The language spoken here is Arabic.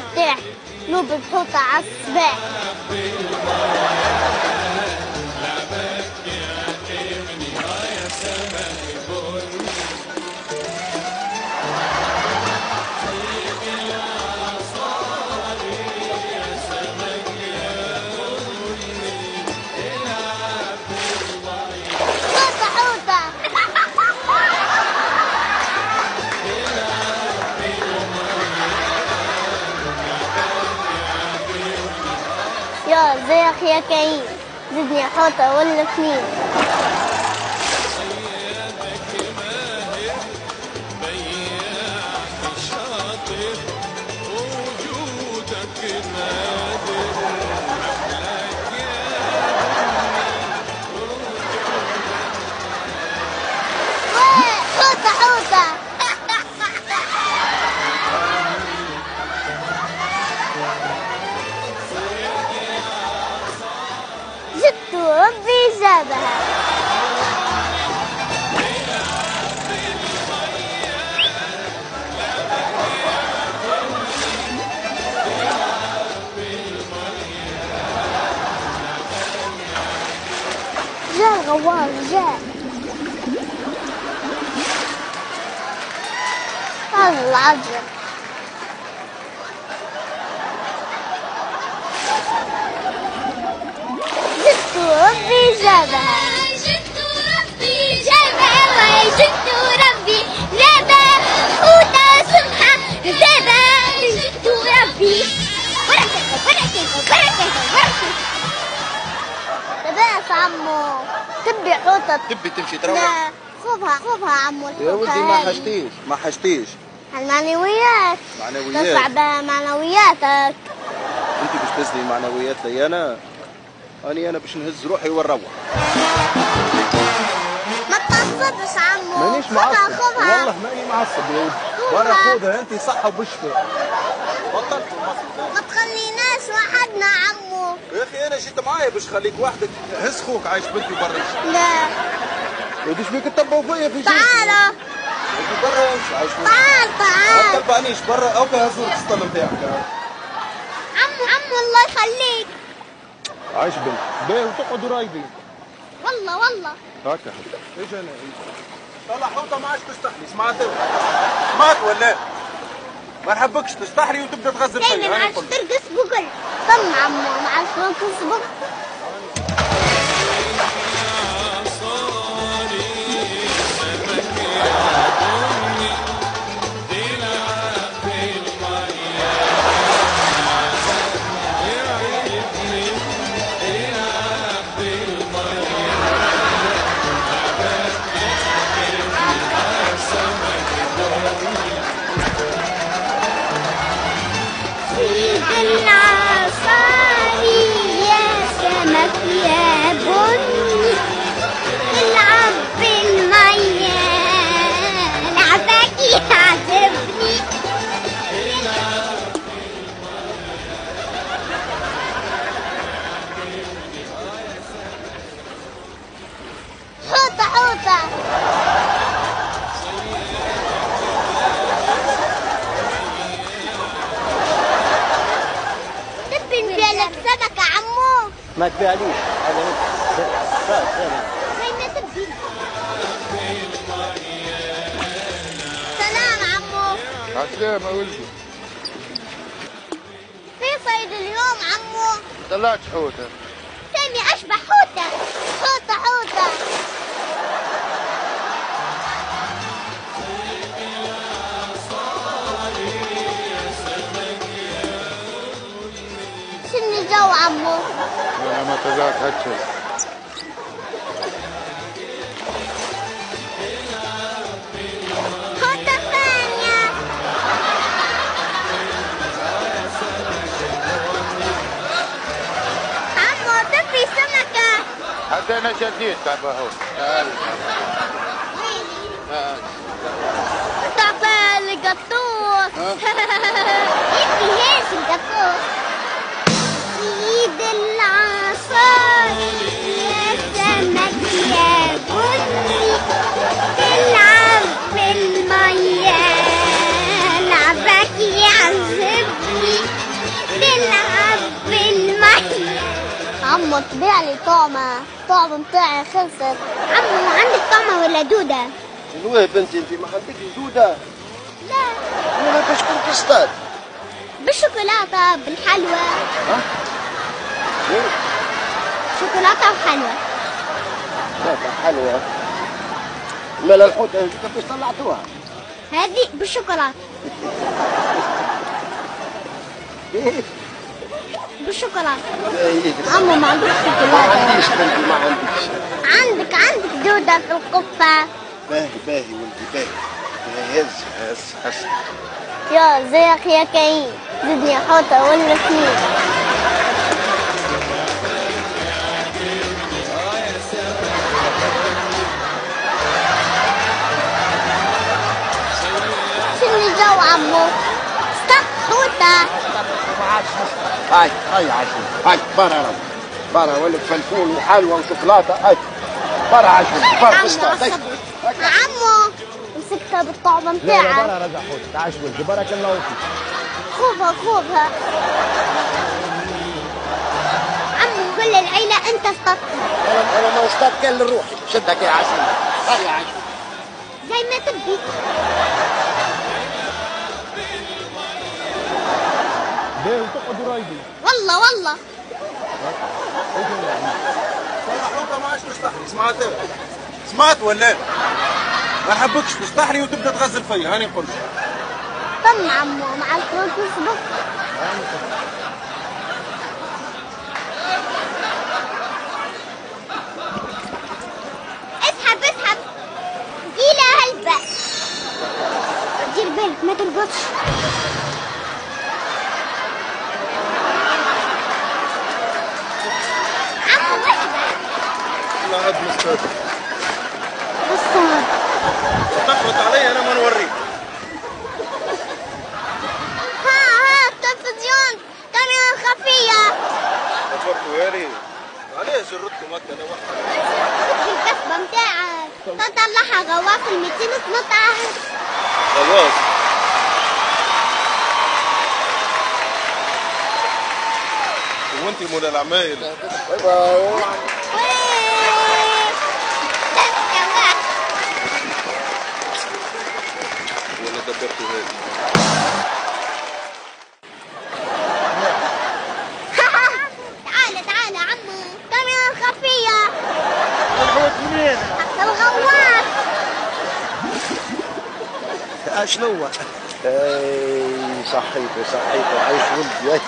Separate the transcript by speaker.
Speaker 1: فتاح نوب الحوطة على يا كريم زدني حوطة ولا اثنين جبت ربي جابها جاء الغوار جاء هذا العجب ربي جابها.
Speaker 2: ربي جابها ربي جابها حوتة سمحة جابها جبت ربي بركة بركة بركة بركة
Speaker 1: تبعت عمو. تبي حوطة.
Speaker 3: تبي تمشي تروح
Speaker 1: خذها خذها عمو.
Speaker 3: يا ولدي ما حشتيش ما حشتيش.
Speaker 1: المعنويات.
Speaker 3: معنويات.
Speaker 1: ترفع بمعنوياتك
Speaker 3: أنت باش تزني معنويات لي أنا أني أنا باش نهز روحي ونروح.
Speaker 1: ما تعصبش عمو.
Speaker 3: مانيش معصب. والله ماني معصب. يا ولدي برا خذها انت صحة وبشفى. بطلت
Speaker 1: ما تخليناش وحدنا عمو.
Speaker 3: يا أخي أنا جيت معايا باش خليك وحدك. هز خوك عايش بنتي برا.
Speaker 1: لا.
Speaker 3: وديش بيك تتبعوا فيا في جيبي
Speaker 1: تعالى
Speaker 3: برا امشي عايش بنتي.
Speaker 1: تعال
Speaker 3: ما
Speaker 1: تعال
Speaker 3: تتبعنيش برا اوكا هزور السطل نتاعك
Speaker 1: عمو عمو الله يخليك.
Speaker 3: عايش بنتي باهي وتقعدوا رايدين.
Speaker 1: والله والله.
Speaker 3: هكا. إيش أنا؟ طلع حوطة ما عادش تستحلي سمعت سمعت ولا؟ ما نحبكش تستحلي وتبدأ تغزل فيا
Speaker 1: ما
Speaker 3: أنا
Speaker 1: عادش. ترقص بقول. طم عمو ما عادش ترقص بقول
Speaker 4: ما تبيعليش هذا
Speaker 1: سلام عمو.
Speaker 3: عسلامة ولدي.
Speaker 1: في صيد اليوم عمو؟
Speaker 3: طلعت حوتة.
Speaker 1: سامي أشبه حوتة. حوتة حوتة. شنو الجو عمو؟
Speaker 3: أنا ما طلعت هاتشي
Speaker 1: حوتة ثانية عمو تبي سمكة
Speaker 3: حتى أنا شديت تعبه هو تعال تعال.
Speaker 1: تعبان القطوس يبي هيش القطوس عمو تبيع لي طعمة الطعمة متاعي خلصت.
Speaker 2: عمو عندك طعمة ولا دودة؟
Speaker 4: شنو يا بنتي؟ انت ما عندك جودة
Speaker 2: لا.
Speaker 4: باش كنت تصطاد
Speaker 2: بالشوكولاتة بالحلوى.
Speaker 4: إيه؟
Speaker 2: شوكولاتة وحلوى.
Speaker 4: لا لا حلوة مال الحوت كيفاش طلعتوها؟
Speaker 2: هذه بالشوكولاتة.
Speaker 4: إيه؟
Speaker 2: بالشوكولاتة
Speaker 4: إيه.
Speaker 1: عمو ما عندك
Speaker 4: ما
Speaker 1: شوكولاتة
Speaker 4: عنديش بنتي ما عنديش
Speaker 1: عندك عندك دودة في القفة.
Speaker 4: باهي باهي ولدي باهي. هز هز هز.
Speaker 1: يا زيك يا كريم زدني حوطة ولا اثنين شنو الجو عمو؟ استق حوطة
Speaker 4: هاي هاي عشان هاي برا رب برا ولد فلفول وحلوى وشوكولاتة هاي برا عشان برا.
Speaker 1: عصبي. عمو مسكتها بالطعمة متاعك
Speaker 4: رجع حوت تعال ولدي بارك الله فيك
Speaker 1: خوفها خوفها
Speaker 2: عمو كل العيلة انت اصطدت
Speaker 4: أنا أنا ما اصطاد كان لروحي شدك يا عشان هاي عشان
Speaker 2: زي ما تبي
Speaker 1: والله والله.
Speaker 3: طلع حوطه ما عادش سمعت؟ سمعت ولا ما نحبكش تستحلي وتبدأ تغزل فيا. هاني نقول لك.
Speaker 1: طن عمو مع الفلوس نصبح
Speaker 3: لا عاد مستاذ
Speaker 1: الصهر
Speaker 3: تخبط علي أنا ما نوريك.
Speaker 1: ها ها التلفزيون كاميرا خفية.
Speaker 3: كبرتوا يا ريت علاش جردكم هكا أنا واحد.
Speaker 2: في الكسبة متاعك. تطلعها غواص 212
Speaker 3: خلاص. وانت مولا العمايل.
Speaker 4: باي. باي.
Speaker 3: دبرتوا هذه
Speaker 2: تعال تعال عمو. كاميرا خفية
Speaker 4: الحوت منين؟
Speaker 2: الغواص.
Speaker 4: شنو؟ إي صحيته صحيته عايش ولدي